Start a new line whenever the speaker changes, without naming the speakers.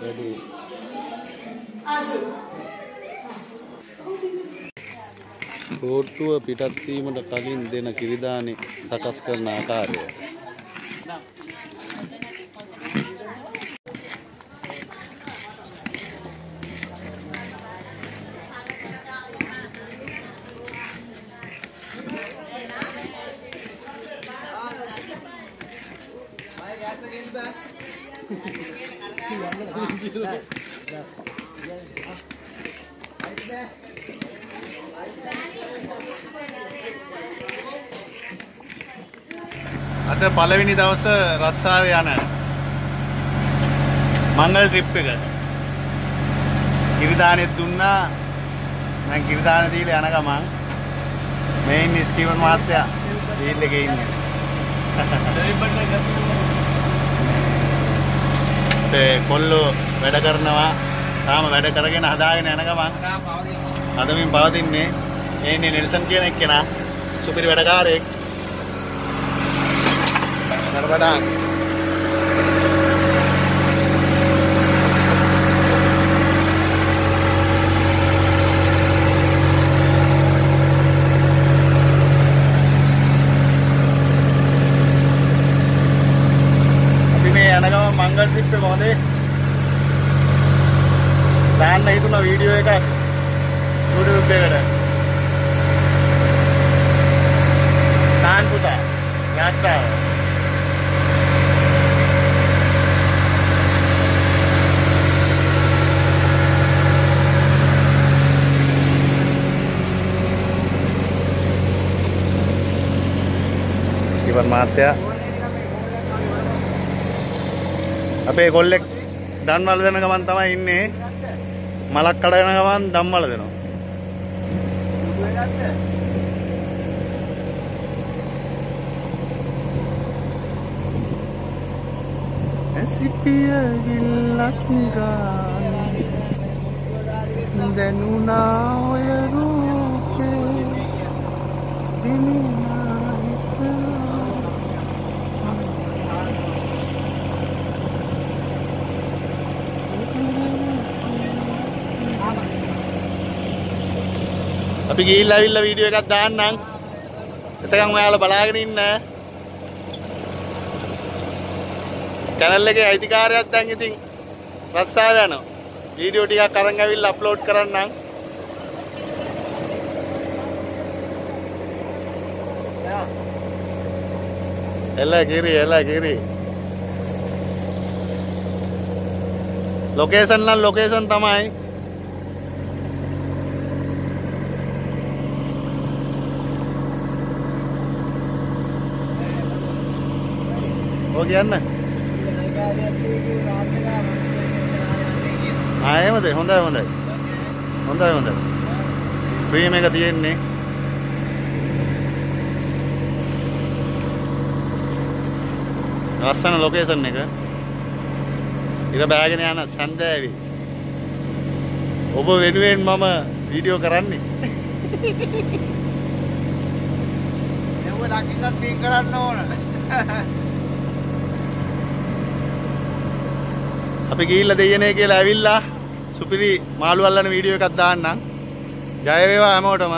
වැඩි. රෝට්ටුව පිටත් වීමට කලින් දෙන කිරිදානි සකස් කරන ආකාරය. අද පළවෙනි දවස රස්සාවේ යන මංගල ට්‍රිප් එක. කිරිදානෙත් දුන්නා. මම කිරිදාන දීලා යන ගමන් මේ ඉන්නේ ස්ටීවන් මහත්තයා ඩීල් එකේ ඉන්නේ. ඒ කොල්ලෝ වැඩ කරනවා. තාම වැඩ කරගෙන හදාගෙන යන ගමන් අදමින් පවතින්නේ මේ ඉන්නේ නෙල්සන් කියන එක්කෙනා. සුපිරි වැඩකාරයෙක්. Narbadaan. අපි මේ යන ගමන් මංගල් ට්‍රිප් එක හොඳේ. දාන්න හිතුණා වීඩියෝ එකක් අපේ කොල්ලෙක් දන්වල දෙන ගමන් තමයි ඉන්නේ. මලක් කඩගෙන ගමන් දම්වල දෙනවා. ඇසිපිය විල්ලක් ගානේ දැනුණා අපි ගිහිල්ලා ඇවිල්ලා වීඩියෝ එකක් දාන්නම්. එතකන් ඔයාලා බලාගෙන ඉන්න. channel එකේ අයිතිකාරයක් දැන් ඉතින් රස්සාව යනවා. වීඩියෝ ටිකක් අරන් ඇවිල්ලා අප්ලෝඩ් කරන්නම්. එල කිරි එල කිරි. ලොකේෂන් නම් ලොකේෂන් තමයි. ඔය කියන්න. ආ එහෙමද? හොඳයි හොඳයි. හොඳයි හොඳයි. ෆ්‍රීම් එක තියෙන්නේ. ලස්සන ලොකේෂන් එක. ඉර බෑගෙන යන සන්දෑවි. ඔබ වෙනුවෙන් මම වීඩියෝ කරන්නේ.
එව දකින්නත් පී කරන්න ඕන
අපි ගිහිල්ලා දෙයනේ කියලා ඇවිල්ලා සුපිරි මාළු අල්ලන වීඩියෝ එකක් දාන්නම්. ජය වේවා හැමෝටම.